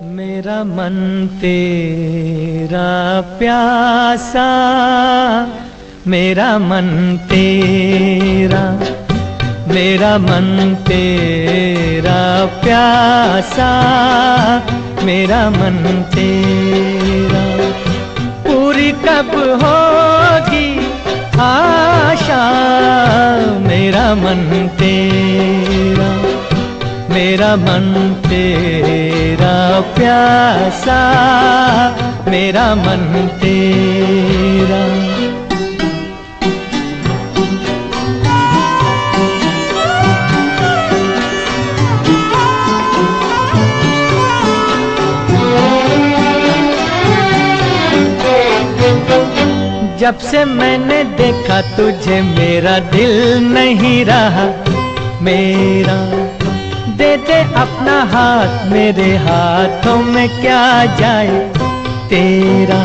मेरा मन तेरा प्यासा, मेरा मन तेरा, मेरा मन तेरा प्यासा, मेरा मन तेरा। पूरी कब होगी आशा, मेरा मन तेरा, मेरा मन तेरा। प्यासा मेरा मन तेरा। जब से मैंने देखा तुझे मेरा दिल नहीं रहा मेरा। दे दे अपना हाथ मेरे हाथों में क्या जाए तेरा।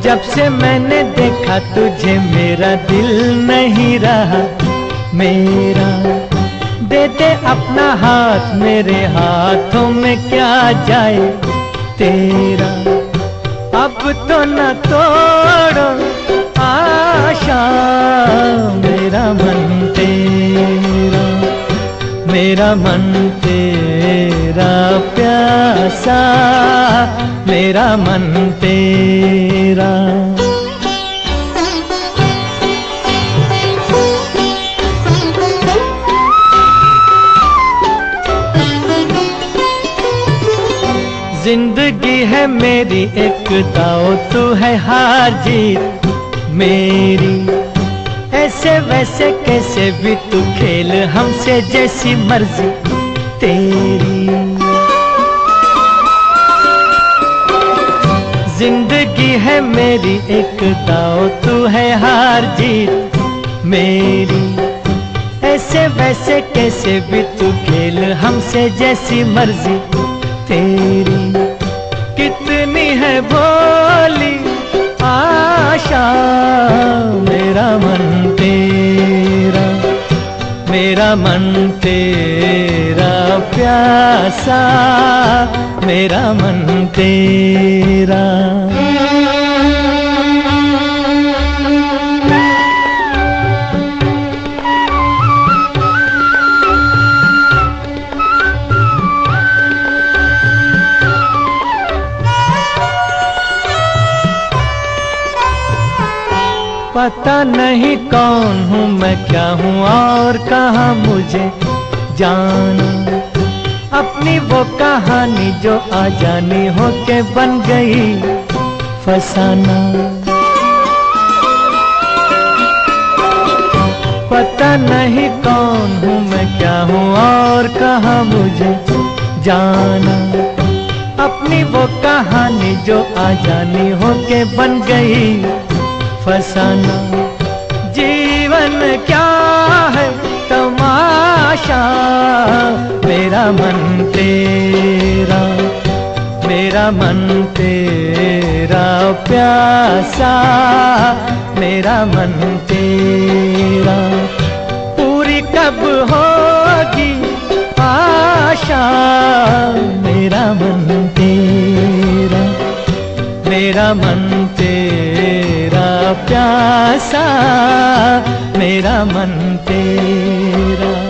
जब से मैंने देखा तुझे मेरा दिल नहीं रहा, मेरा। दे दे अपना हाथ मेरे हाथों में क्या जाए तेरा। अब तो न तोड़ो आशा। तेरा, मेरा मन तेरा प्यासा, मेरा मन तेरा। ज़िंदगी है मेरी, एक दाओ तू है हार जीत, मेरी। ऐसे वैसे कैसे भी तू खेल हमसे जैसी मर्ज़ी तेरी। ज़िंदगी है मेरी, एक दाव तू है हार जीत मेरी। ऐसे वैसे कैसे भी तू खेल हमसे जैसी मर्ज़ी तेरी। कितनी है बोली आशा मेरा मन तेरा मेरा मन तेरा प्यासा मेरा मन तेरा। पता नहीं कौन हूँ मैं, क्या हूँ और कहा मुझे जाना। अपनी वो कहानी जो आ जानी हो के बन गई फसाना। पता नहीं कौन हूँ मैं, क्या हूँ और कहा मुझे जाना। अपनी वो कहानी जो आ जानी हो के बन गई फसाना। जीवन क्या है तमाशा? मेरा मन तेरा, मेरा मन तेरा प्यासा। मेरा मन तेरा, पूरी कब होगी आशा? मेरा मन तेरा, मेरा मन तेरा। प्यासा मेरा मन तेरा।